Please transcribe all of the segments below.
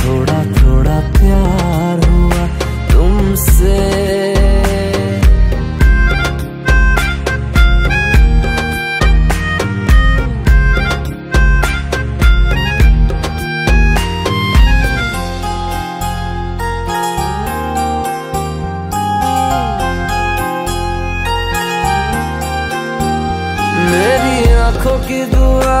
थोड़ा थोड़ा प्यार हुआ तुमसे। मेरी आँखों की दुआ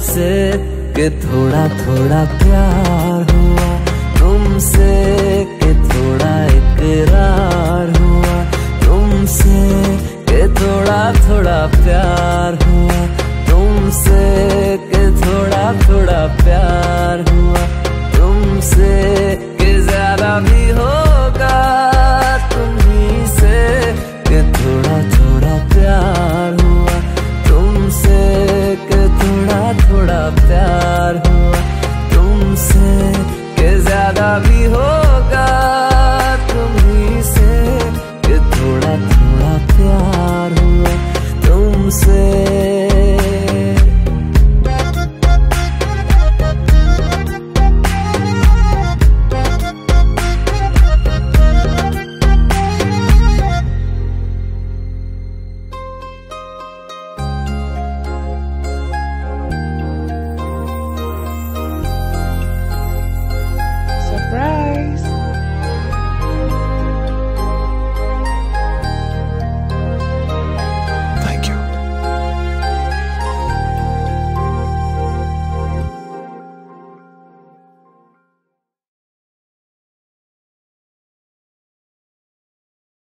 हमसे कि थोड़ा थोड़ा प्यार हुआ। तुमसे के थोड़ा इकरार हुआ। तुमसे कि थोड़ा थोड़ा प्यार हुआ। तुमसे के थोड़ा थोड़ा प्यार हुआ। तुमसे के ज़्यादा भी होगा। तुम्ही से कि थोड़ा थोड़ा प्यार थोड़ा